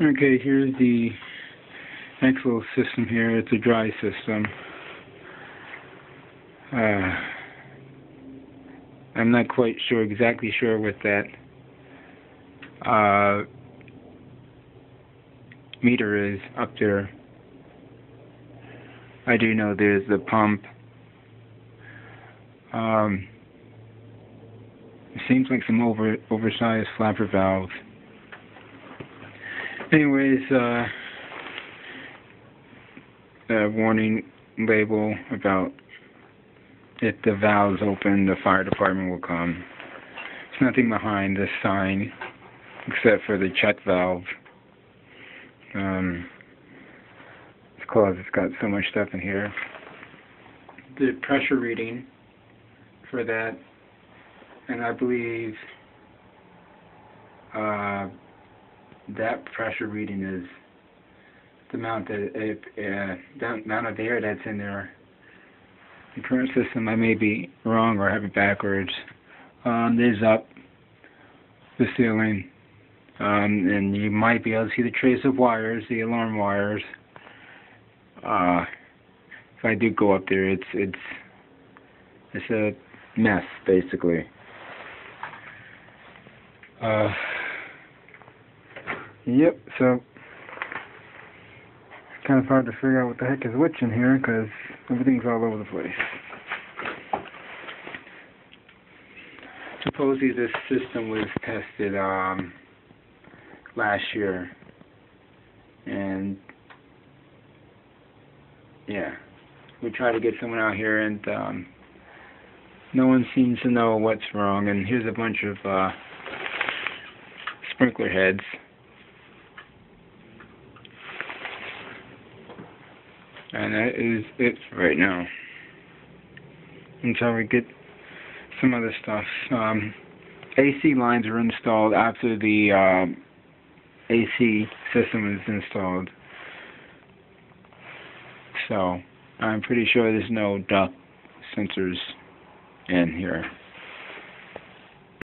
Okay, here's the next little system here. It's a dry system. Uh, I'm not quite sure, exactly sure what that uh, meter is up there. I do know there's the pump. Um, it seems like some over oversized flapper valve. Anyways, uh, a warning label about if the valve's open, the fire department will come. There's nothing behind this sign except for the check valve. Um, it's closed. It's got so much stuff in here. The pressure reading for that, and I believe uh, that pressure reading is the amount that it, uh, the amount of air that's in there. The current system, I may be wrong or have it backwards. Um, is up the ceiling, um, and you might be able to see the trace of wires, the alarm wires. Uh, if I do go up there, it's it's it's a mess basically. Uh, Yep, so kind of hard to figure out what the heck is which in here because everything's all over the place. Supposedly this system was tested um, last year and yeah, we tried to get someone out here and um, no one seems to know what's wrong and here's a bunch of uh, sprinkler heads And that is it right now. Until we get some other stuff. Um, AC lines are installed after the uh, AC system is installed. So I'm pretty sure there's no duct sensors in here.